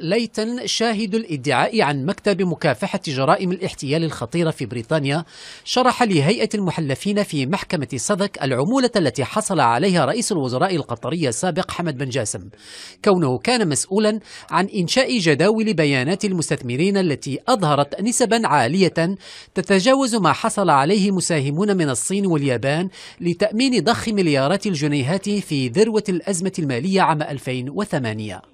ليتن شاهد الإدعاء عن مكتب مكافحة جرائم الاحتيال الخطيرة في بريطانيا شرح لهيئة المحلفين في محكمة صدك العمولة التي حصل عليها رئيس الوزراء القطري السابق حمد بن جاسم. كونه كان مسؤولا عن إنشاء جداول بيانات المستثمرين التي أظهرت نسبا عالية تتجاوز ما حصل عليه مساهمون من الصين واليابان لتأمين ضخ مليارات الجنيهات في ذروة الأزمة المالية عام 2008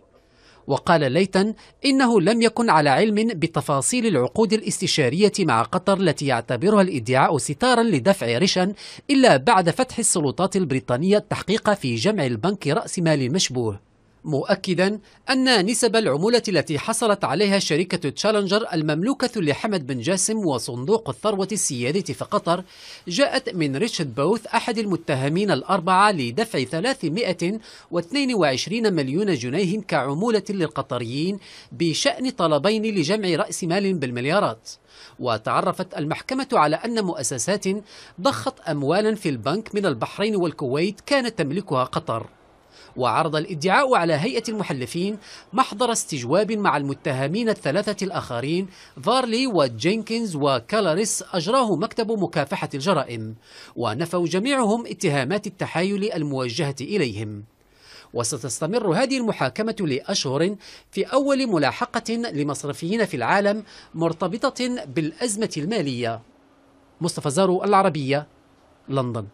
وقال ليتن إنه لم يكن على علم بتفاصيل العقود الاستشارية مع قطر التي يعتبرها الإدعاء ستارا لدفع رشا إلا بعد فتح السلطات البريطانية التحقيق في جمع البنك رأس مال مشبوه. مؤكدا أن نسب العمولة التي حصلت عليها شركة تشالنجر المملوكة لحمد بن جاسم وصندوق الثروة السيادة في قطر جاءت من ريتشارد بوث أحد المتهمين الأربعة لدفع 322 مليون جنيه كعمولة للقطريين بشأن طلبين لجمع رأس مال بالمليارات. وتعرفت المحكمة على أن مؤسسات ضخت أموالا في البنك من البحرين والكويت كانت تملكها قطر. وعرض الادعاء على هيئة المحلفين محضر استجواب مع المتهمين الثلاثة الآخرين فارلي وجينكنز وكالاريس أجراه مكتب مكافحة الجرائم ونفوا جميعهم اتهامات التحايل الموجهة إليهم. وستستمر هذه المحاكمة لأشهر في أول ملاحقة لمصرفيين في العالم مرتبطة بالأزمة المالية. مصطفى زارو العربية لندن.